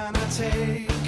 can I take?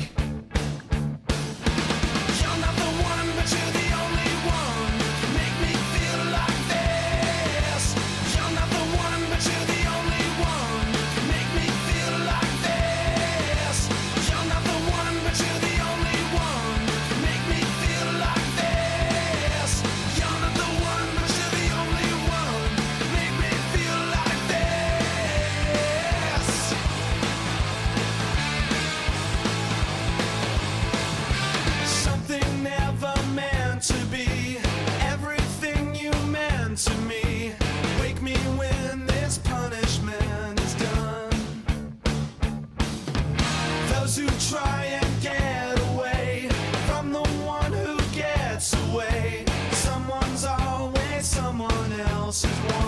Is